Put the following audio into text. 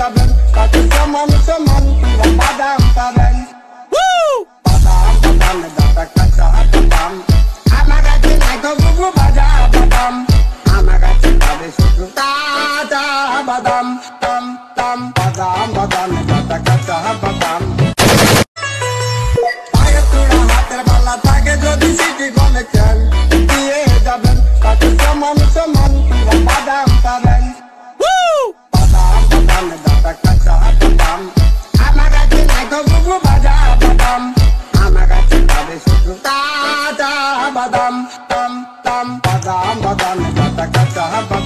problem. Cause if your man is your man, a bad. Woo! Bad got catch a hot. I'm a got like a bad. I'm a got you got da da badam, badam badam, you got to catch a hot Da da ba dam, dam dam ba dam ba dam, kata kata ba